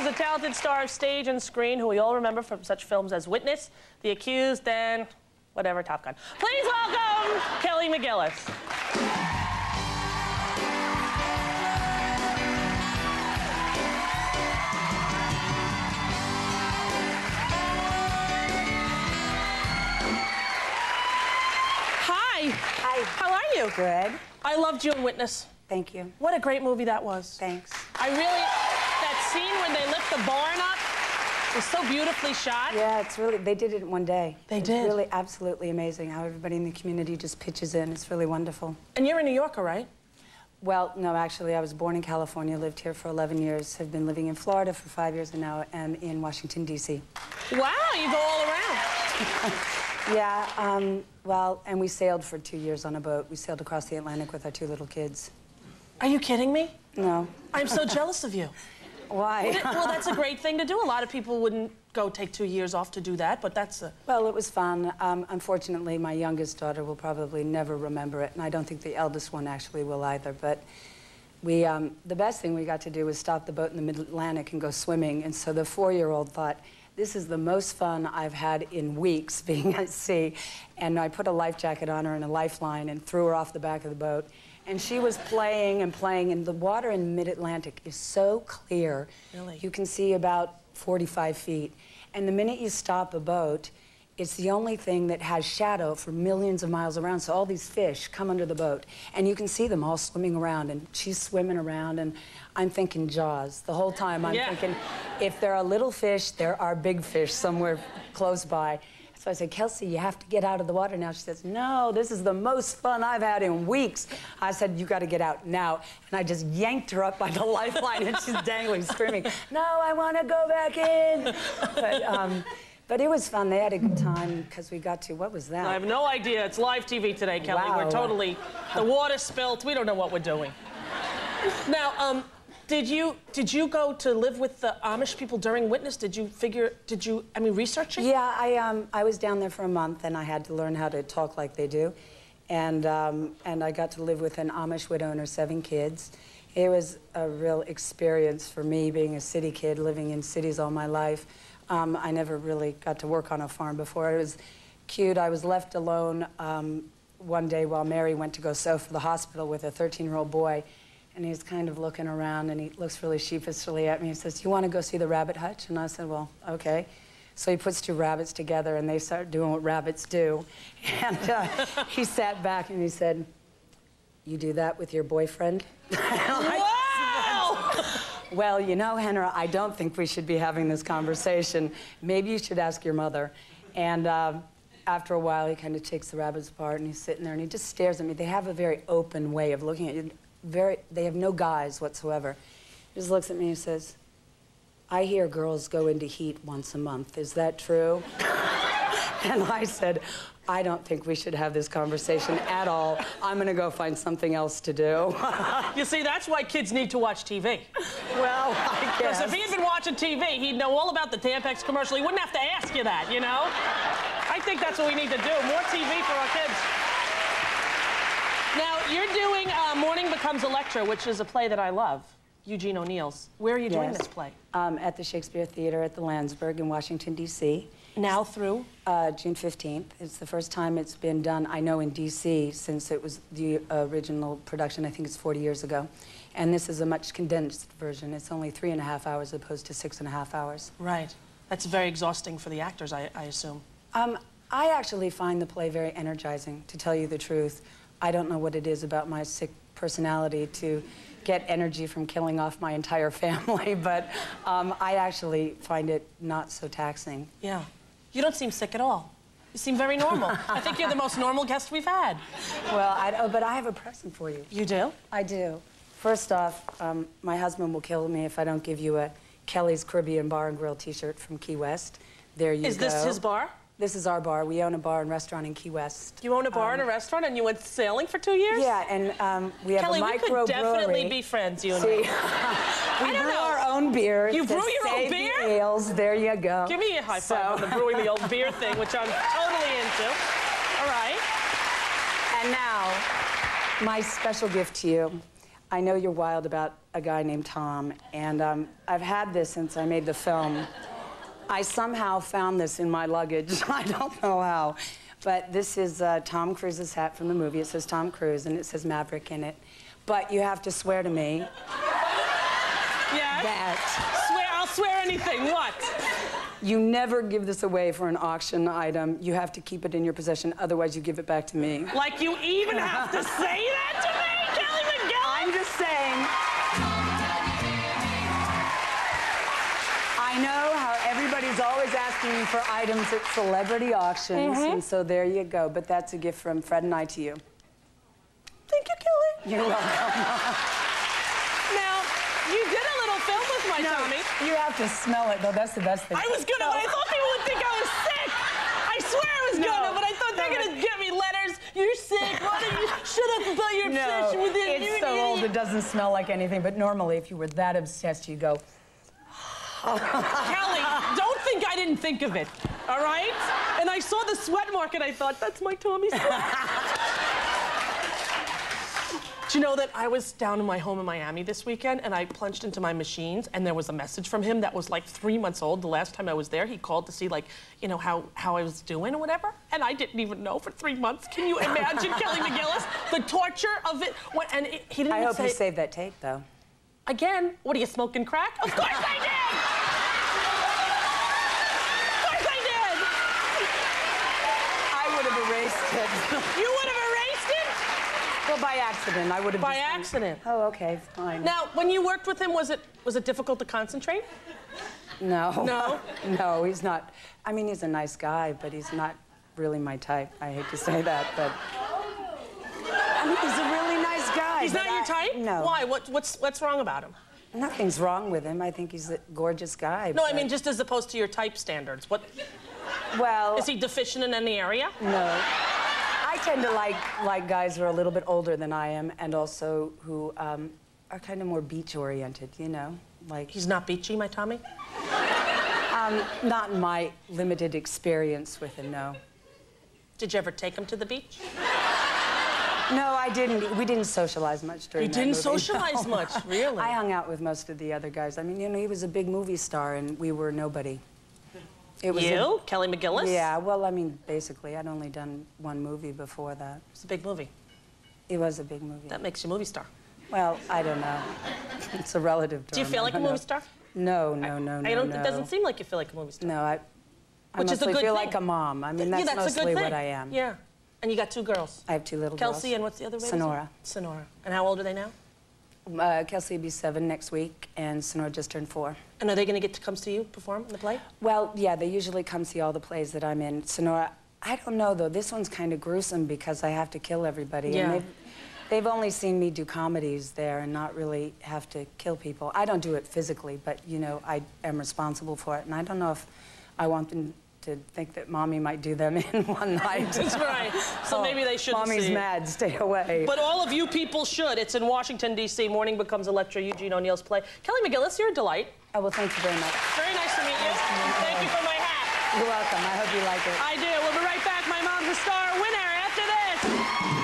is a talented star of stage and screen who we all remember from such films as Witness, The Accused, and whatever, Top Gun. Please welcome Kelly McGillis. Hi. Hi. How are you? Good. I loved you in Witness. Thank you. What a great movie that was. Thanks. I really, scene when they lift the barn up was so beautifully shot. Yeah, it's really, they did it in one day. They it's did. really absolutely amazing how everybody in the community just pitches in. It's really wonderful. And you're a New Yorker, right? Well, no, actually, I was born in California, lived here for 11 years, have been living in Florida for five years, and now I am in Washington, D.C. Wow, you go all around. Yeah, um, well, and we sailed for two years on a boat. We sailed across the Atlantic with our two little kids. Are you kidding me? No. I'm so jealous of you. Why? Well, that's a great thing to do. A lot of people wouldn't go take two years off to do that, but that's a. Well, it was fun. Um, unfortunately, my youngest daughter will probably never remember it, and I don't think the eldest one actually will either. But we, um, the best thing we got to do was stop the boat in the mid-Atlantic and go swimming. And so the four-year-old thought, this is the most fun I've had in weeks being at sea. And I put a life jacket on her and a lifeline and threw her off the back of the boat. And she was playing and playing, and the water in mid-Atlantic is so clear. Really? You can see about 45 feet. And the minute you stop a boat, it's the only thing that has shadow for millions of miles around. So all these fish come under the boat, and you can see them all swimming around. And she's swimming around, and I'm thinking Jaws the whole time. I'm Yeah. thinking, if there are little fish, there are big fish somewhere close by. So I said, Kelsey, you have to get out of the water now. She says, No, this is the most fun I've had in weeks. I said, You got to get out now. And I just yanked her up by the lifeline, and she's dangling, screaming, No, I want to go back in. But, um, but it was fun. They had a good time because we got to, what was that? I have no idea. It's live TV today, Kelly. Wow. We're totally. The water spilt. We don't know what we're doing. Now, um, did you did you go to live with the Amish people during Witness? Did you figure? Did you? I mean, researching? Yeah, I, um, I was down there for a month and I had to learn how to talk like they do. And, um, and I got to live with an Amish widow and her seven kids. It was a real experience for me being a city kid, living in cities all my life. Um, I never really got to work on a farm before. It was cute. I was left alone um, one day while Mary went to go sew for the hospital with a 13 year old boy. And he's kind of looking around and he looks really sheepishly at me. He says, You want to go see the rabbit hutch? And I said, Well, okay. So he puts two rabbits together and they start doing what rabbits do. And uh, he sat back and he said, You do that with your boyfriend? Wow! Well, you know, Henry, I don't think we should be having this conversation. Maybe you should ask your mother. And um, after a while, he kind of takes the rabbits apart and he's sitting there and he just stares at me. They have a very open way of looking at you. Very, they have no guise whatsoever. He just looks at me and says, I hear girls go into heat once a month. Is that true? and I said, I don't think we should have this conversation at all. I'm going to go find something else to do. you see, that's why kids need to watch TV. well, I Because guess. if he had been watching TV, he'd know all about the Tampax commercial. He wouldn't have to ask you that, you know? I think that's what we need to do. More TV for our kids. Now, you're doing uh, Morning Becomes Electra, which is a play that I love. Eugene O'Neill's. Where are you doing Yes. this play? Um, at the Shakespeare Theater at the Lansburgh in Washington, D.C. Now through? Uh, June 15th. It's the first time it's been done, I know, in D.C. since it was the original production. I think it's 40 years ago. And this is a much condensed version. It's only three and a half hours as opposed to six and a half hours. Right. That's very exhausting for the actors, I, I assume. Um, I actually find the play very energizing, to tell you the truth. I don't know what it is about my sick personality to get energy from killing off my entire family, but um, I actually find it not so taxing. Yeah. You don't seem sick at all. You seem very normal. I think you're the most normal guest we've had. Well, I, oh, but I have a present for you. You do? I do. First off, um, my husband will kill me if I don't give you a Kelly's Caribbean Bar and Grill T-shirt from Key West. There you Is go. Is this his bar? This is our bar. We own a bar and restaurant in Key West. You own a bar and a restaurant and you went sailing for two years? Yeah, and um, we have Kelly, a we could definitely brewery. be friends, you and See, me. we I don't brew know. our own beer. You brew your own save the? Ales. There you go. Give me a high So- five on the brewing the old beer thing, which I'm totally into. All right. And now, my special gift to you. I know you're wild about a guy named Tom, and um, I've had this since I made the film. I somehow found this in my luggage. I don't know how. But this is uh, Tom Cruise's hat from the movie. It says Tom Cruise, and it says Maverick in it. But you have to swear to me Yeah. that Swear, I'll swear anything. What? you never give this away for an auction item. You have to keep it in your possession, otherwise you give it back to me. Like you even have to say that to me, Kelly McGillis? I'm just saying. For items at celebrity auctions, mm-hmm. and so there you go. But that's a gift from Fred and I to you. Thank you, Kelly. You're welcome. Now, you did a little film with my Tommy. You have to smell it, though. That's the best thing. I was gonna, but I thought people would think I was sick. I swear I was No. gonna, but I thought they're gonna get me letters. You're sick. Why don't you shut up about your No, obsession with it? it's so old it doesn't smell like anything. But normally, if you were that obsessed, you go. Kelly, don't think I didn't think of it. All right? And I saw the sweat mark and I thought, that's my Tommy sweat. Do you know that I was down in my home in Miami this weekend and I plunged into my machines and there was a message from him that was like three months old. The last time I was there, he called to see like, you know, how, how I was doing or whatever. And I didn't even know for three months. Can you imagine Kelly McGillis? The torture of it. What, and it, he didn't I even hope say, you saved that tape, though. Again, what are you smoking crack? Of course I did! Of course I did! I would have erased it. You would have erased it well, by accident. I would have. by accident. Oh, okay, fine. Now, when you worked with him, was it was it difficult to concentrate? No. No? no, he's not. I mean, he's a nice guy, but he's not really my type. I hate to say that, but. I mean, he's a really nice guy. He's not your I- type? No. Why? What, what's what's wrong about him? Nothing's wrong with him. I think he's a gorgeous guy. No, I mean just as opposed to your type standards. What Well, is he deficient in any area? no. I tend to like like guys who are a little bit older than I am, and also who um, are kind of more beach oriented. You know, like He's not beachy, my Tommy. um, not in my limited experience with him. No. Did you ever take him to the beach? No, I didn't. We didn't socialize much during You didn't movie. socialize No. much, really? I hung out with most of the other guys. I mean, you know, he was a big movie star, and we were nobody. It was a- You, Kelly McGillis. yeah, well, I mean, basically, I'd only done one movie before that. it's a big movie. It was a big movie. That makes you a movie star. Well, I don't know. It's a relative term. Do you feel like a know. movie star? No, no, no, no. I don't. no. It doesn't seem like you feel like a movie star. No, I. I Which is a mostly good feel thing. like a mom. I mean, yeah, that's, that's a mostly what I am. Yeah. And you got two girls. I have two little Kelsey girls. Kelsey and what's the other baby? Sonora. Sonora. And how old are they now? Uh, Kelsey will be seven next week, and Sonora just turned four. And are they going to get to come see you perform in the play? Well, yeah, they usually come see all the plays that I'm in. Sonora, I don't know though. This one's kind of gruesome because I have to kill everybody. Yeah. And they've, they've only seen me do comedies there and not really have to kill people. I don't do it physically, but you know, I am responsible for it. And I don't know if I want them to think that mommy might do them in one night. That's right. So Oh, maybe they shouldn't Mommy's see. mad. Stay away. But all of you people should. It's in Washington, D.C. Morning becomes Electra, Eugene O'Neill's play. Kelly McGillis, you're a delight. oh, well, thank you very much. Very nice to meet you. Thank you for my hat. You're welcome. I hope you like it. I do. We'll be right back. My mom's a star winner after this.